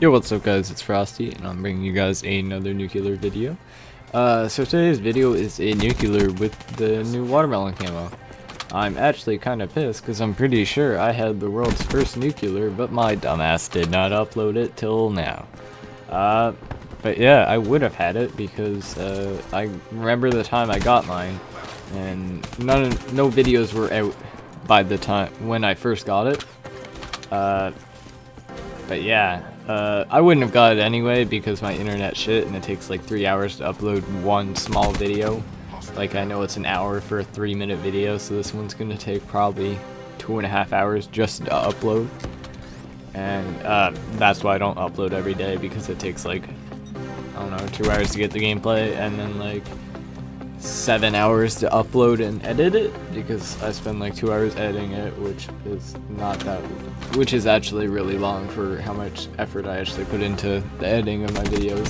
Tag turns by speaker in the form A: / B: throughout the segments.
A: Yo, what's up guys, it's Frosty, and I'm bringing you guys another nuclear video. Uh, so today's video is a nuclear with the new watermelon camo. I'm actually kind of pissed because I'm pretty sure I had the world's first nuclear, but my dumbass did not upload it till now. Uh, but yeah, I would have had it because uh, I remember the time I got mine, and none, no videos were out by the time when I first got it. Uh, but yeah, uh, I wouldn't have got it anyway because my internet shit and it takes like three hours to upload one small video. Like I know it's an hour for a three minute video, so this one's gonna take probably two and a half hours just to upload. And uh, that's why I don't upload every day because it takes like, I don't know, two hours to get the gameplay and then like seven hours to upload and edit it because I spend like two hours editing it, which is not that, which is actually really long for how much effort I actually put into the editing of my videos.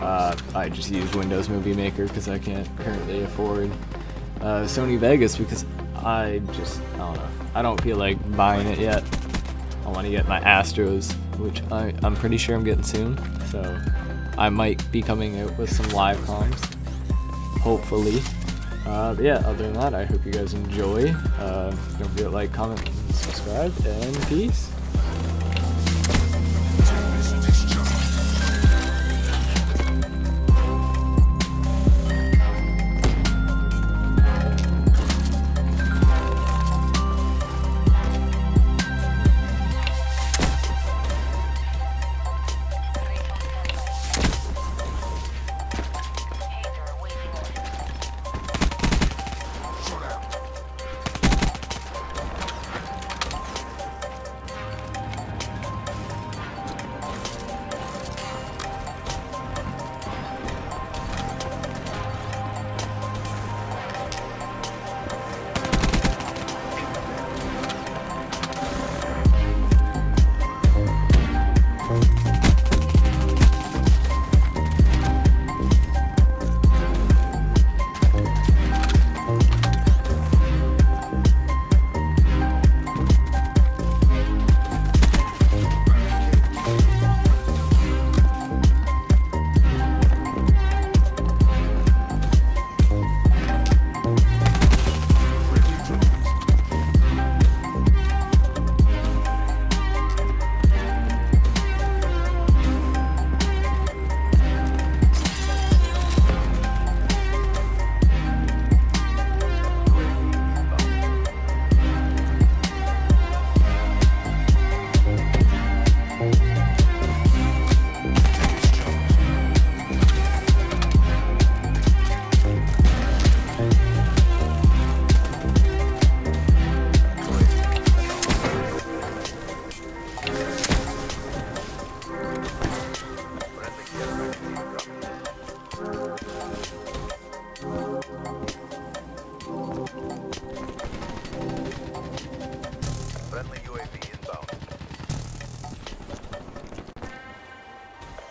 A: Uh, I just use Windows Movie Maker because I can't currently afford uh, Sony Vegas because I just, I don't know, I don't feel like buying it yet. I want to get my Astros, which I, I'm pretty sure I'm getting soon, so I might be coming out with some live comms hopefully. Uh, yeah, other than that, I hope you guys enjoy. Uh, don't forget to like, comment, and subscribe, and peace.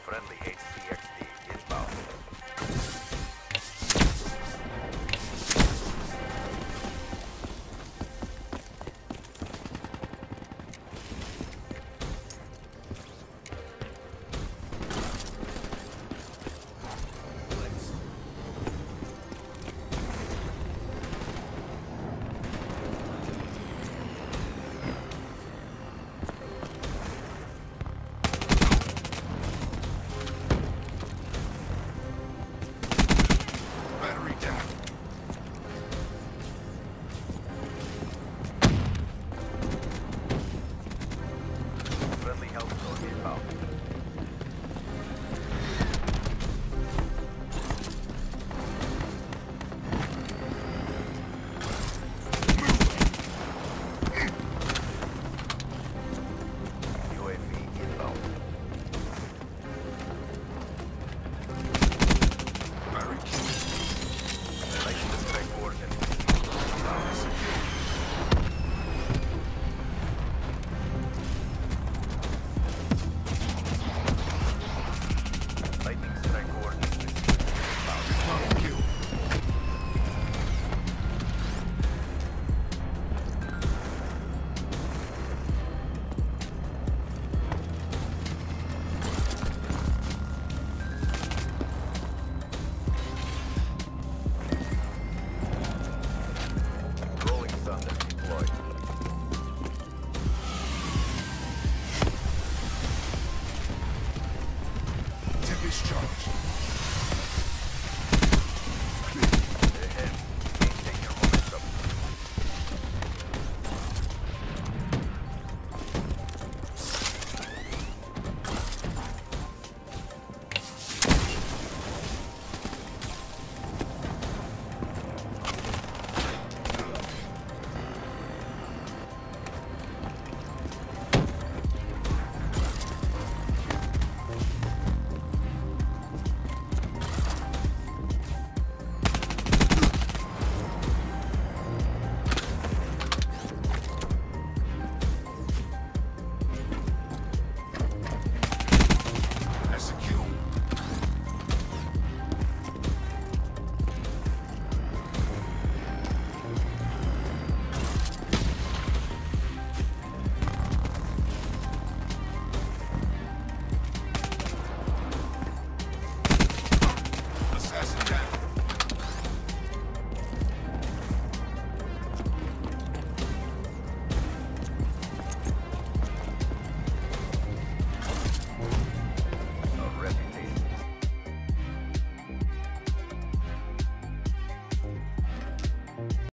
A: friendly HCX